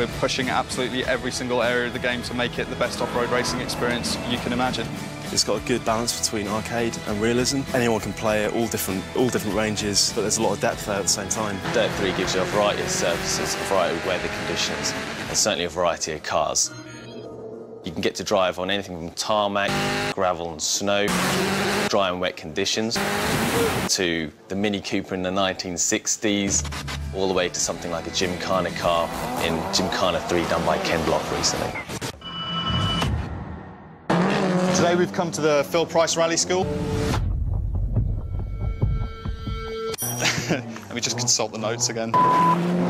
we're pushing absolutely every single area of the game to make it the best off-road racing experience you can imagine. It's got a good balance between arcade and realism. Anyone can play it, all different, all different ranges, but there's a lot of depth there at the same time. Dirt 3 gives you a variety of surfaces, a variety of weather conditions, and certainly a variety of cars. You can get to drive on anything from tarmac, gravel and snow, dry and wet conditions, to the Mini Cooper in the 1960s, all the way to something like a Gymkhana car in Gymkhana 3 done by Ken Block recently. Today we've come to the Phil Price Rally School. Let me just consult the notes again.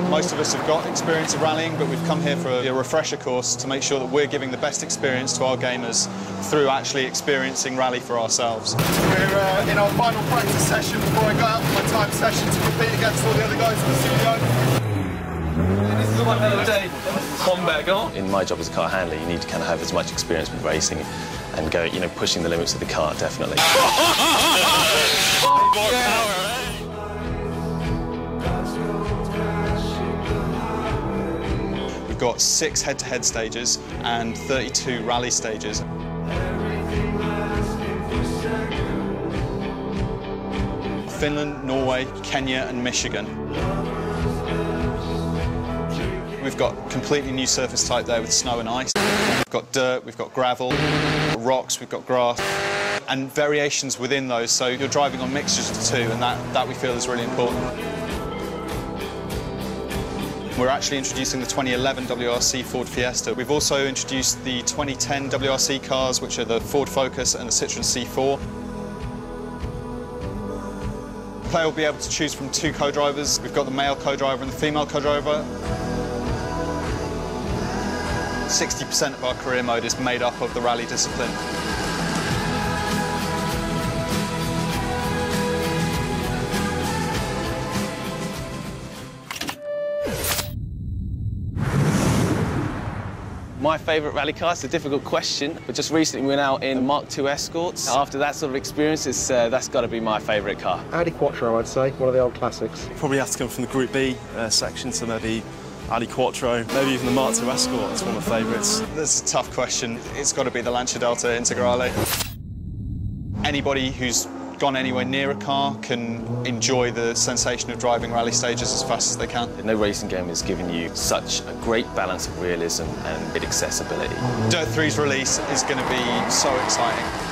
Most of us have got experience of rallying, but we've come here for a refresher course to make sure that we're giving the best experience to our gamers through actually experiencing rally for ourselves. We're uh, in our final practice session before I go out for my time session to compete against all the other guys in the studio. This is one hell of day. One back on. In my job as a car handler, you need to kind of have as much experience with racing and go, you know, pushing the limits of the car, definitely. We've got six head-to-head stages and 32 rally stages. Finland, Norway, Kenya and Michigan. We've got completely new surface type there with snow and ice. We've got dirt, we've got gravel, rocks, we've got grass, and variations within those. So you're driving on mixtures of the two, and that, that we feel is really important. We're actually introducing the 2011 WRC Ford Fiesta. We've also introduced the 2010 WRC cars, which are the Ford Focus and the Citroen C4. The player will be able to choose from two co-drivers. We've got the male co-driver and the female co-driver. 60% of our career mode is made up of the rally discipline. My favourite rally car, it's a difficult question, but just recently we went out in Mark II Escorts. After that sort of experience, it's, uh, that's got to be my favourite car. Audi Quattro, I'd say, one of the old classics. Probably have to come from the Group B uh, section, so maybe Audi Quattro, maybe even the Mark II Escort, it's one of my favourites. That's a tough question. It's got to be the Lancia Delta Integrale. Anybody who's gone anywhere near a car can enjoy the sensation of driving rally stages as fast as they can. No racing game has given you such a great balance of realism and accessibility. Dirt 3's release is going to be so exciting.